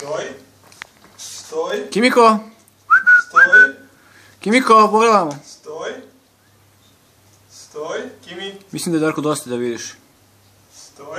Stoj. Stoj. Kimiko. Stoj. Kimiko, pogledamo. Stoj. Stoj. Kimi. Mislim da je Darko dosta da vidiš. Stoj.